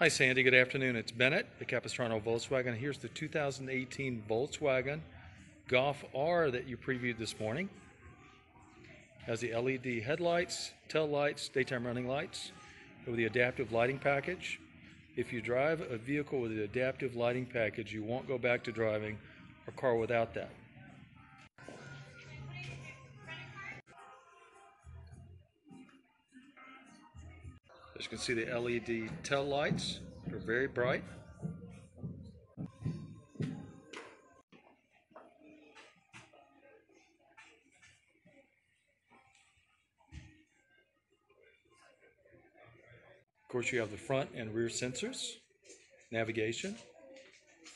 Hi, Sandi. Good afternoon. It's Bennett, the Capistrano Volkswagen. Here's the 2018 Volkswagen Golf R that you previewed this morning. Has the LED headlights, tail lights, daytime running lights, with the adaptive lighting package. If you drive a vehicle with the adaptive lighting package, you won't go back to driving a car without that. As you can see, the LED tail lights are very bright. Of course, you have the front and rear sensors, navigation,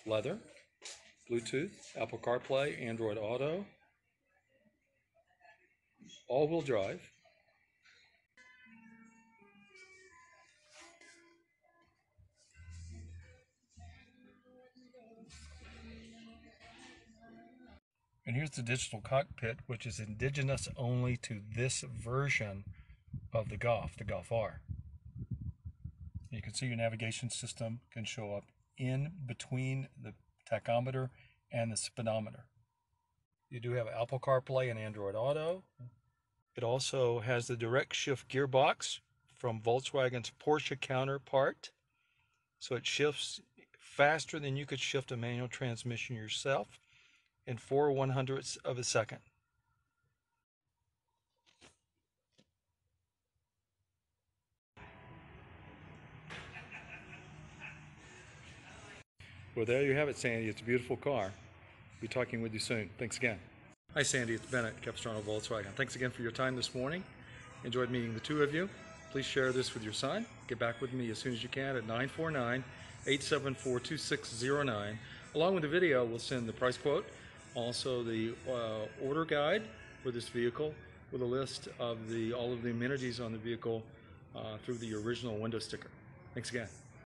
leather, Bluetooth, Apple CarPlay, Android Auto, all wheel drive. And here's the digital cockpit, which is indigenous only to this version of the Golf, the Golf R. You can see your navigation system can show up in between the tachometer and the speedometer. You do have Apple CarPlay and Android Auto. It also has the direct shift gearbox from Volkswagen's Porsche counterpart. So it shifts faster than you could shift a manual transmission yourself in four one hundredths of a second. Well, there you have it, Sandi. It's a beautiful car. Be talking with you soon. Thanks again. Hi, Sandi. It's Bennett, Capistrano Volkswagen. Thanks again for your time this morning. Enjoyed meeting the two of you. Please share this with your son. Get back with me as soon as you can at 949 874 2609. Along with the video, we'll send the price quote, also the uh, order guide for this vehicle with a list of the all of the amenities on the vehicle uh, through the original window sticker. Thanks again.